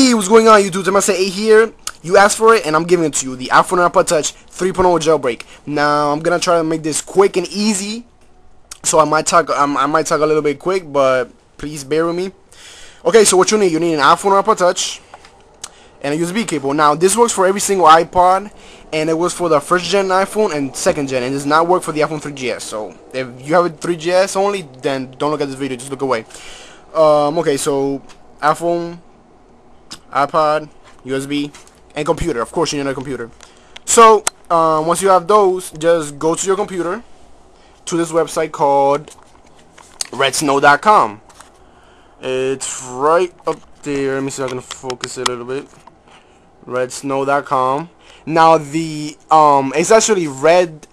What's going on YouTube? Techmaster 8 here. You asked for it and I'm giving it to you. The iPhone iPod Touch 3.0 jailbreak. Now, I'm going to try to make this quick and easy. So I might talk um, I might talk a little bit quick, but please bear with me. Okay, so what you need? You need an iPhone iPod Touch and a USB cable. Now, this works for every single iPod and it was for the first gen iPhone and second gen and does not work for the iPhone 3GS. So, if you have a 3GS only, then don't look at this video, just look away. Um, okay, so iPhone iPod, USB, and computer. Of course, you need a computer. So, um, once you have those, just go to your computer to this website called redsnow.com. It's right up there. Let me see if I can focus it a little bit. redsnow.com. Now, the um, it's actually red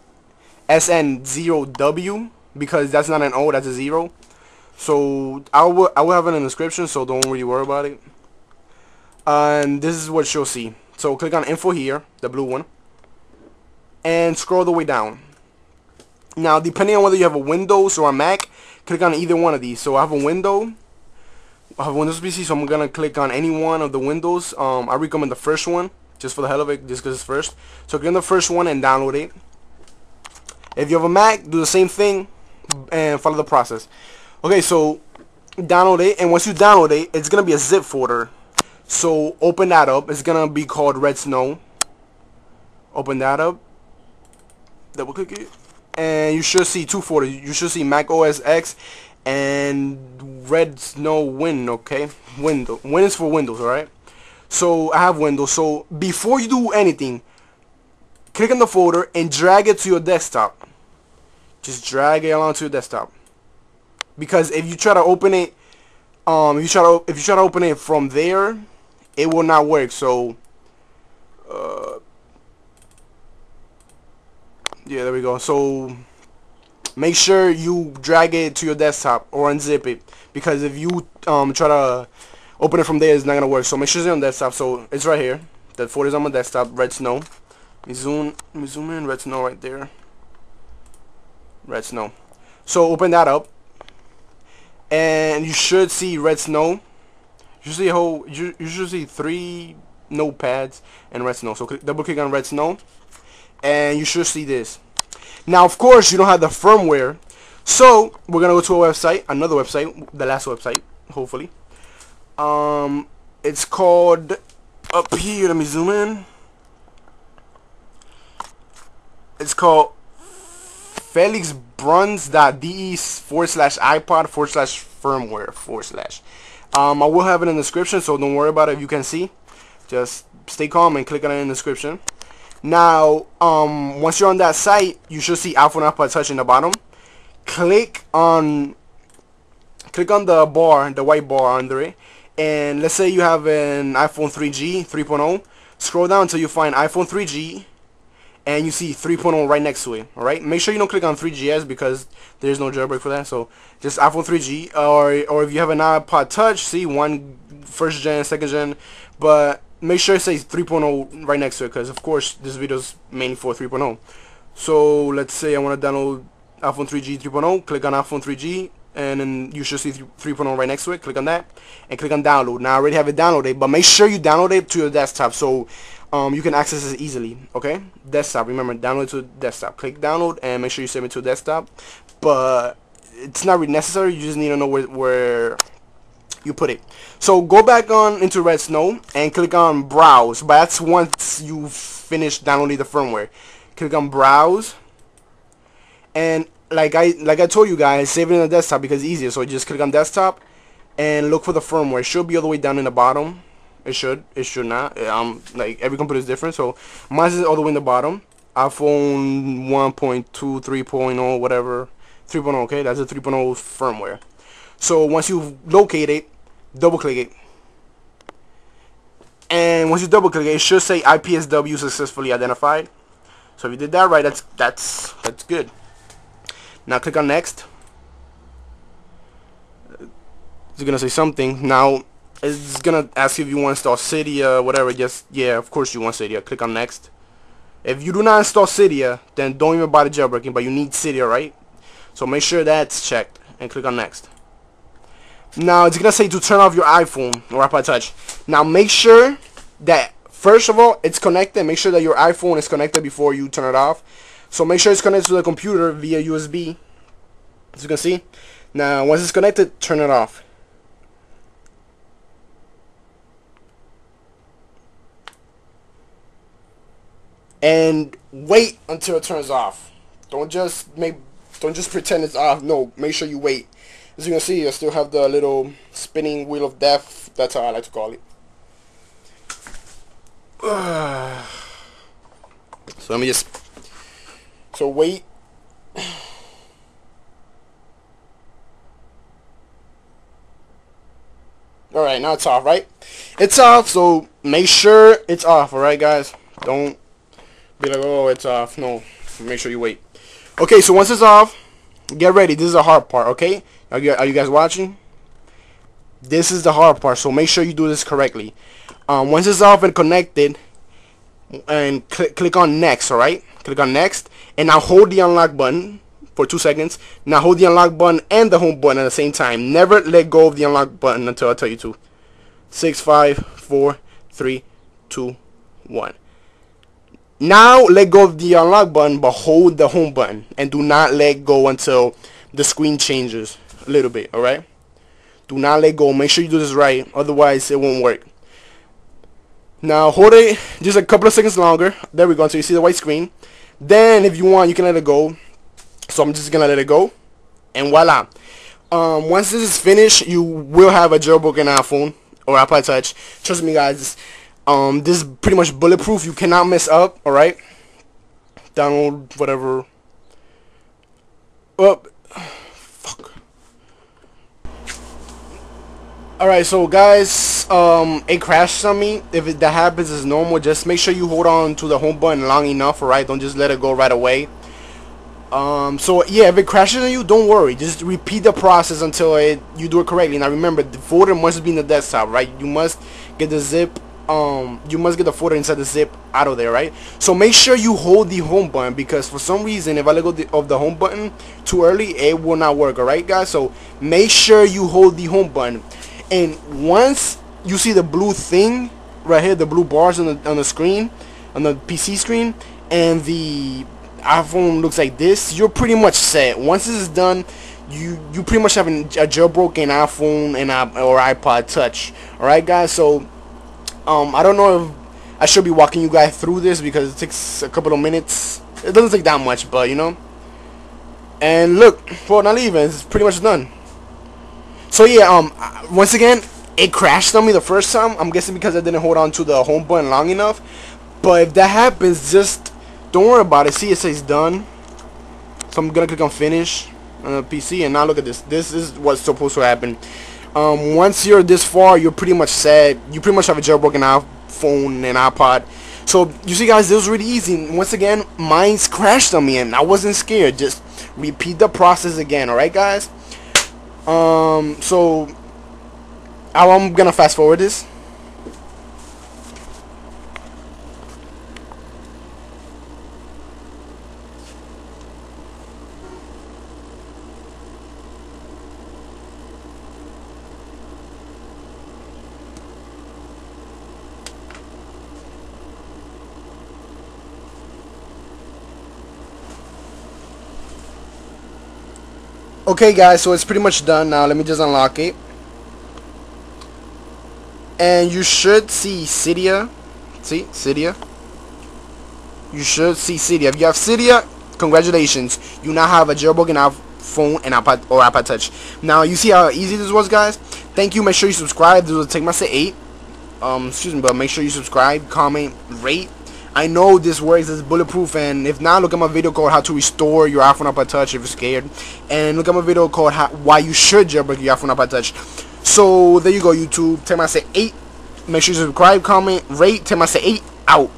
SN0W because that's not an O, that's a zero. So I will I will have it in the description, so don't really worry about it and this is what you'll see. So click on info here the blue one and scroll the way down. Now depending on whether you have a Windows or a Mac click on either one of these. So I have a window I have a Windows PC so I'm gonna click on any one of the windows. Um, I recommend the first one just for the hell of it just because it's first. So click on the first one and download it. If you have a Mac do the same thing and follow the process. Okay so download it and once you download it it's gonna be a zip folder so open that up. It's gonna be called Red Snow. Open that up. Double click it. And you should see two folders. You should see Mac OS X and Red Snow Win, okay? Window. Win is for Windows, alright? So I have Windows. So before you do anything, click on the folder and drag it to your desktop. Just drag it along to your desktop. Because if you try to open it, um, if you try to if you try to open it from there, it will not work so uh, yeah there we go. So make sure you drag it to your desktop or unzip it because if you um, try to open it from there it's not gonna work. So make sure it's on desktop. So it's right here. The folder is on my desktop red snow. Let me zoom let me zoom in. Red snow right there. Red snow. So open that up. And you should see red snow you see a whole see three notepads and red snow. So double click on red snow. And you should see this. Now of course you don't have the firmware. So we're gonna go to a website another website the last website hopefully. Um it's called up here let me zoom in. It's called felixbruns.de forward slash iPod forward slash firmware forward slash um, I will have it in the description, so don't worry about it if you can see. Just stay calm and click on it in the description. Now, um, once you're on that site, you should see iPhone iPod Touch in the bottom. Click on click on the bar, the white bar under it, and let's say you have an iPhone 3G 3.0. Scroll down until you find iPhone 3G and you see 3.0 right next to it alright? Make sure you don't click on 3GS because there's no jailbreak for that so just iPhone 3G or or if you have an iPod touch see one first gen second gen but make sure it says 3.0 right next to it because of course this video is mainly for 3.0 so let's say I want to download iPhone 3G 3.0 click on iPhone 3G and then you should see 3.0 right next to it click on that and click on download. Now I already have it downloaded but make sure you download it to your desktop so um, you can access it easily okay? Desktop remember download to desktop. Click download and make sure you save it to desktop. But it's not really necessary you just need to know where, where you put it. So go back on into Red Snow and click on browse but that's once you finish downloading the firmware. Click on browse and like I like I told you guys save it in the desktop because it's easier. So just click on desktop and look for the firmware. It should be all the way down in the bottom it should. It should not. Um, like every computer is different. So mine is all the way in the bottom. iPhone 1.2, 3.0, whatever. 3.0. Okay, that's a 3.0 firmware. So once you locate it, double click it. And once you double click it, it should say IPSW successfully identified. So if you did that right, that's that's that's good. Now click on next. It's gonna say something. Now it's gonna ask you if you want to install Cydia, whatever. Just yeah, of course you want Cydia. Click on next. If you do not install Cydia, then don't even bother jailbreaking. But you need Cydia, right? So make sure that's checked and click on next. Now it's gonna say to turn off your iPhone or iPod Touch. Now make sure that first of all it's connected. Make sure that your iPhone is connected before you turn it off. So make sure it's connected to the computer via USB. As you can see. Now once it's connected, turn it off. And wait until it turns off. Don't just make don't just pretend it's off. No, make sure you wait. As you can see, I still have the little spinning wheel of death. That's how I like to call it. so let me just... So wait. Alright, now it's off, right? It's off, so make sure it's off, alright guys? Don't be like, oh, it's off. No, make sure you wait. Okay, so once it's off, get ready. This is the hard part, okay? Are you, are you guys watching? This is the hard part, so make sure you do this correctly. Um, once it's off and connected, and cl click on next, alright? Click on next, and now hold the unlock button for two seconds. Now hold the unlock button and the home button at the same time. Never let go of the unlock button until I tell you to. Six, five, four, three, two, one. Now let go of the unlock button, but hold the home button, and do not let go until the screen changes a little bit, alright? Do not let go. Make sure you do this right. Otherwise, it won't work. Now, hold it just a couple of seconds longer. There we go. until you see the white screen. Then, if you want, you can let it go. So I'm just going to let it go. And voila. Um, once this is finished, you will have a jailbroken iPhone or iPod Touch. Trust me, guys. Um, this is pretty much bulletproof. You cannot mess up. Alright? Download whatever. Up. Fuck. Alright, so guys, um, it crashed on me. If it, that happens, it's normal. Just make sure you hold on to the home button long enough, alright? Don't just let it go right away. Um, so yeah, if it crashes on you, don't worry. Just repeat the process until it, you do it correctly. Now remember, the folder must be in the desktop, right? You must get the zip um you must get the folder inside the zip out of there right? So make sure you hold the home button because for some reason if I let go the, of the home button too early it will not work alright guys? So make sure you hold the home button. And once you see the blue thing right here the blue bars on the on the screen on the PC screen and the iPhone looks like this you're pretty much set. Once this is done you you pretty much have a jailbroken iPhone and or iPod touch alright guys? So um, I don't know if I should be walking you guys through this because it takes a couple of minutes. It doesn't take that much, but you know. And look, well, not even. It's pretty much done. So yeah, um, once again, it crashed on me the first time. I'm guessing because I didn't hold on to the home button long enough. But if that happens, just don't worry about it. See, it says done. So I'm gonna click on finish on the PC, and now look at this. This is what's supposed to happen um, once you're this far, you're pretty much set. You pretty much have a jailbroken iPhone and iPod. So you see, guys, this was really easy. Once again, mine's crashed on me, and I wasn't scared. Just repeat the process again. All right, guys. Um, so I'm gonna fast forward this. Okay guys, so it's pretty much done now. Let me just unlock it. And you should see Cydia. See? Cydia. You should see Cydia. If you have Cydia, congratulations. You now have a jailbroken iPhone and iPod or iPod Touch. Now you see how easy this was, guys. Thank you. Make sure you subscribe. This will Techmaster eight. Um, excuse me, but make sure you subscribe, comment, rate, I know this works as bulletproof and if not look at my video called how to restore your iPhone up iPod touch if you're scared. And look at my video called how, why you should jailbreak your iPhone iPod touch. So there you go YouTube. Techmaster 8 make sure you subscribe comment rate. Techmaster 8 out